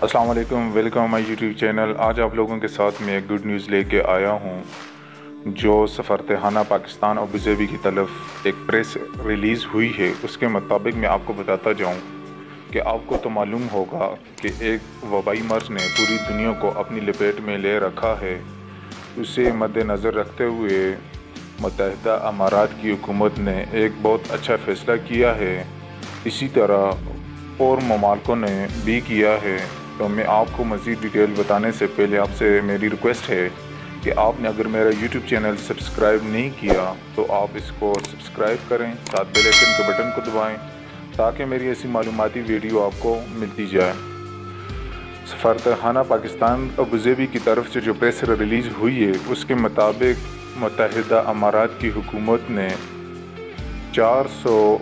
السلام علیکم، ویلکم مائی YouTube channel. آج آپ لوگوں کے ساتھ میں ایک گڈ نیوز لے کے آیا ہوں، جو سفارتخانہ پاکستان اور بزیبی کی طرف ایک پریس ریلیز ہوئی ہے۔ اس کے مطابق میں آپ کو بتاتا جاؤں کہ آپ کو تو معلوم ہوگا کہ ایک وبائی مرض نے پوری دنیا کو اپنی لپیٹ میں لے رکھا ہے۔ اسے مد نظر رکھتے ہوئے متحدہ امارات کی حکومت نے ایک بہت اچھا فیصلہ کیا ہے۔ اسی طرح اور ممالکوں نے بھی کیا ہے۔ تو میں آپ کو مزید ڈیٹیل بتانے سے پہلے آپ سے میری ریکویسٹ ہے کہ آپ نے اگر میرا یوٹیوب چینل سبسکرائب نہیں کیا تو آپ اس کو سبسکرائب کریں، ساتھ بیل آئکن کے بٹن کو دبائیں تاکہ میری ایسی معلوماتی ویڈیو آپ کو ملتی جائے۔ سفارتخانہ پاکستان ابوظہبی کی طرف سے جو پریس ریلیز ہوئی ہے، اس کے مطابق متحدہ امارات کی حکومت نے چار سو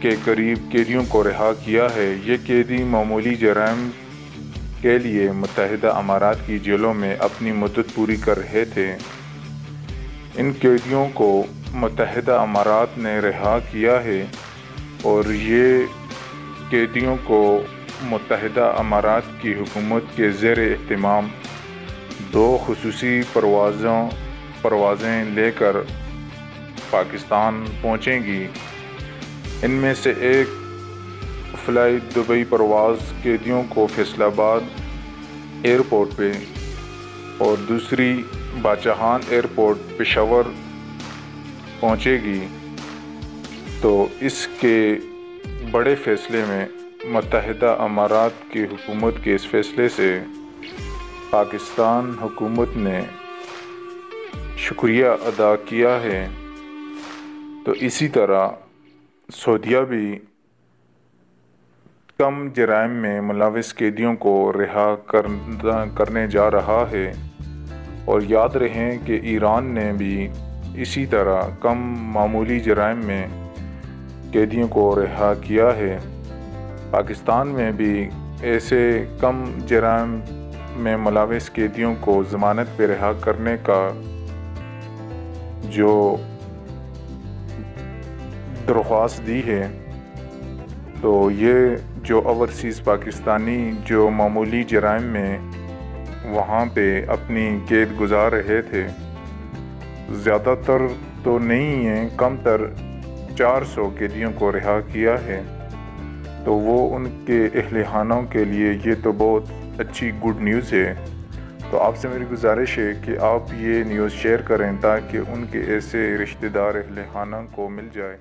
کے قریب قیدیوں کو رہا کیا ہے۔ یہ قیدی معمولی جرائم کے لیے متحدہ امارات کی جیلوں میں اپنی مدت پوری کر رہے تھے۔ ان قیدیوں کو متحدہ امارات نے رہا کیا ہے اور یہ قیدیوں کو متحدہ امارات کی حکومت کے زیر اہتمام دو خصوصی پروازوں پروازیں لے کر پاکستان پہنچیں گی۔ ان میں سے ایک فلائٹ دبئی پرواز قیدیوں کو فیصل آباد ایئرپورٹ پہ اور دوسری باچہان ایئرپورٹ پشاور پہنچے گی۔ تو اس کے بڑے فیصلے میں متحدہ امارات کی حکومت کے اس فیصلے سے پاکستان حکومت نے شکریہ ادا کیا ہے۔ تو اسی طرح سعودیہ بھی کم جرائم میں ملوث قیدیوں کو رہا کرنے جا رہا ہے۔ اور یاد رہیں کہ ایران نے بھی اسی طرح کم معمولی جرائم میں قیدیوں کو رہا کیا ہے۔ پاکستان میں بھی ایسے کم جرائم میں ملوث قیدیوں کو ضمانت پہ رہا کرنے کا جو درخواست دی ہے، تو یہ جو اوورسیز پاکستانی جو معمولی جرائم میں وہاں پہ اپنی قید گزار رہے تھے، زیادہ تر تو نہیں ہیں، کم تر چار سو قیدیوں کو رہا کیا ہے۔ تو وہ ان کے اہل خانوں کے لیے یہ تو بہت اچھی گڈ نیوز ہے۔ تو آپ سے میری گزارش ہے کہ آپ یہ نیوز شیئر کریں تاکہ ان کے ایسے رشتہ دار اہل خانہ کو مل جائے۔